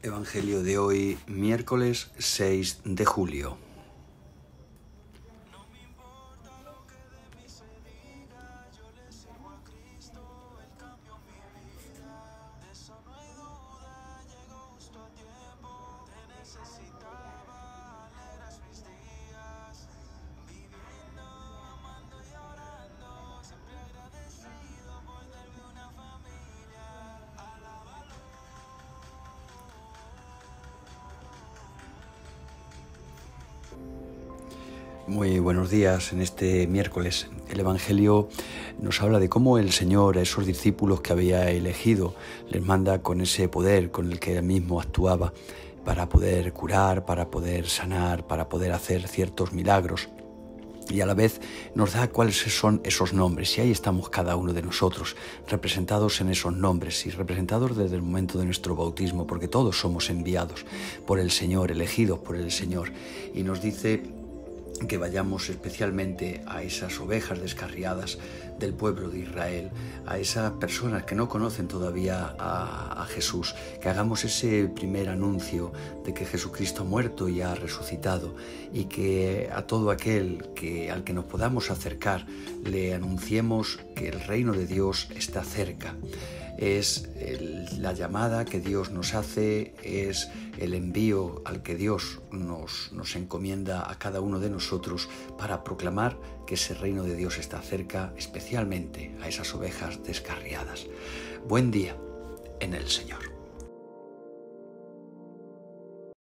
Evangelio de hoy, miércoles 6 de julio. Muy buenos días. En este miércoles el Evangelio nos habla de cómo el Señor a esos discípulos que había elegido les manda con ese poder con el que él mismo actuaba para poder curar, para poder sanar, para poder hacer ciertos milagros. Y a la vez nos da cuáles son esos nombres. Y ahí estamos cada uno de nosotros, representados en esos nombres y representados desde el momento de nuestro bautismo, porque todos somos enviados por el Señor, elegidos por el Señor. Y nos dice que vayamos especialmente a esas ovejas descarriadas del pueblo de Israel, a esas personas que no conocen todavía a, Jesús, que hagamos ese primer anuncio de que Jesucristo ha muerto y ha resucitado y que a todo aquel que, al que nos podamos acercar le anunciemos que el reino de Dios está cerca. Es la llamada que Dios nos hace, es el envío al que Dios nos, encomienda a cada uno de nosotros para proclamar que ese reino de Dios está cerca, especialmente a esas ovejas descarriadas. Buen día en el Señor.